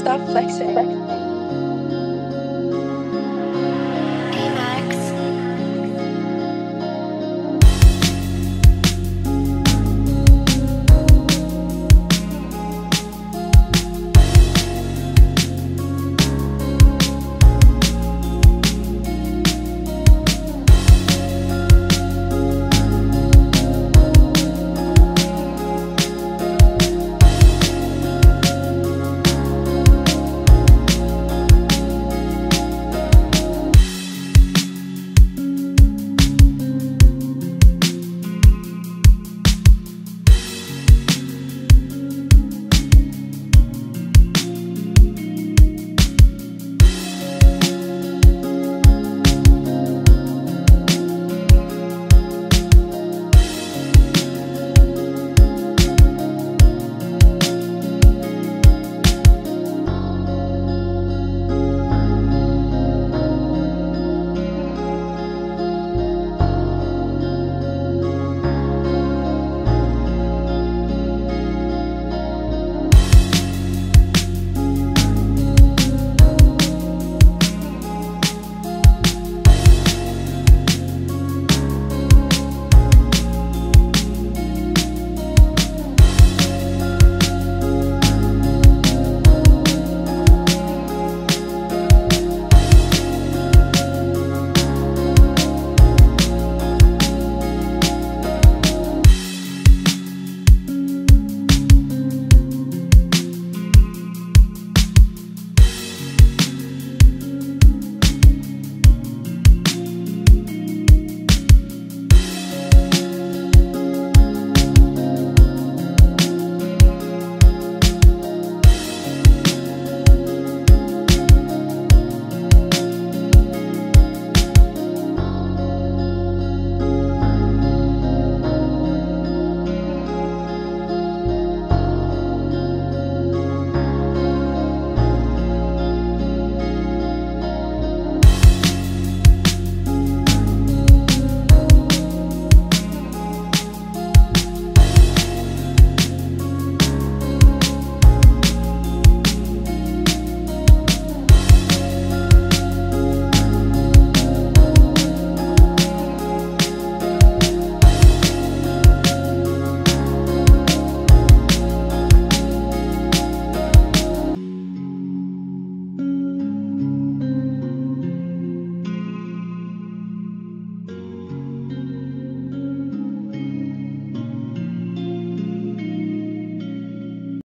Stop flexing.